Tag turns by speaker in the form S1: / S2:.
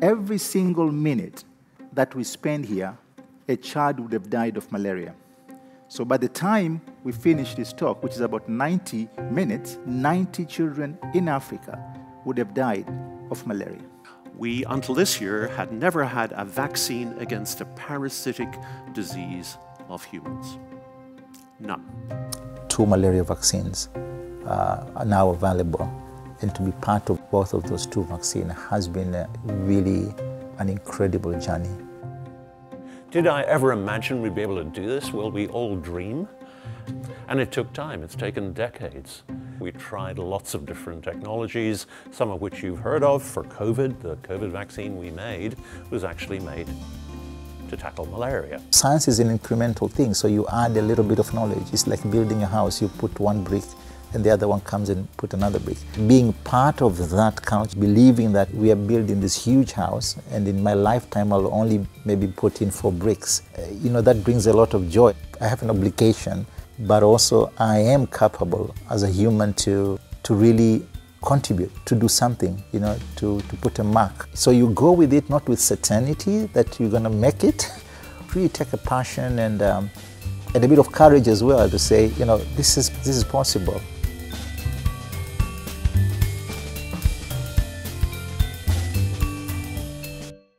S1: every single minute that we spend here, a child would have died of malaria. So by the time we finish this talk, which is about 90 minutes, 90 children in Africa would have died of malaria.
S2: We, until this year, had never had a vaccine against a parasitic disease of humans. None.
S3: Two malaria vaccines uh, are now available, and to be part of both of those two vaccines has been really an incredible journey.
S2: Did I ever imagine we'd be able to do this? Will we all dream? And it took time, it's taken decades. We tried lots of different technologies, some of which you've heard of for COVID. The COVID vaccine we made was actually made to tackle malaria.
S3: Science is an incremental thing, so you add a little bit of knowledge. It's like building a house, you put one brick and the other one comes and put another brick. Being part of that culture, believing that we are building this huge house and in my lifetime I'll only maybe put in four bricks, uh, you know, that brings a lot of joy. I have an obligation, but also I am capable as a human to, to really contribute, to do something, you know, to, to put a mark. So you go with it not with certainty that you're going to make it, really take a passion and, um, and a bit of courage as well to say, you know, this is, this is possible.